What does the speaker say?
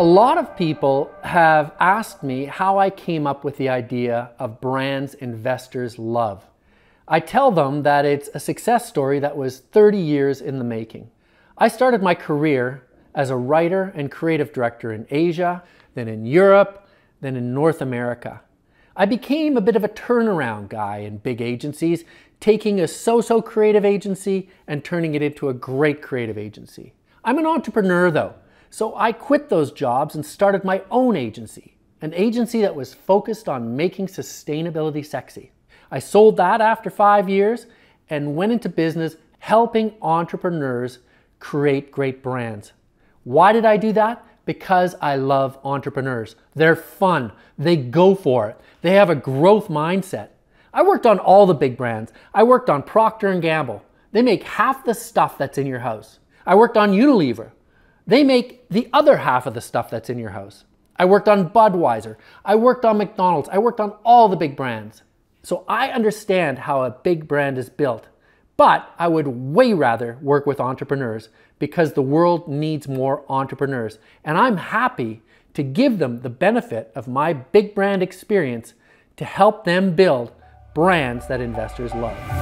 A lot of people have asked me how I came up with the idea of brands investors love. I tell them that it's a success story that was 30 years in the making. I started my career as a writer and creative director in Asia, then in Europe, then in North America. I became a bit of a turnaround guy in big agencies, taking a so-so creative agency and turning it into a great creative agency. I'm an entrepreneur though, so I quit those jobs and started my own agency, an agency that was focused on making sustainability sexy. I sold that after five years and went into business helping entrepreneurs create great brands. Why did I do that? Because I love entrepreneurs. They're fun. They go for it. They have a growth mindset. I worked on all the big brands. I worked on Procter & Gamble. They make half the stuff that's in your house. I worked on Unilever. They make the other half of the stuff that's in your house. I worked on Budweiser. I worked on McDonald's. I worked on all the big brands. So I understand how a big brand is built. But I would way rather work with entrepreneurs because the world needs more entrepreneurs. And I'm happy to give them the benefit of my big brand experience to help them build brands that investors love.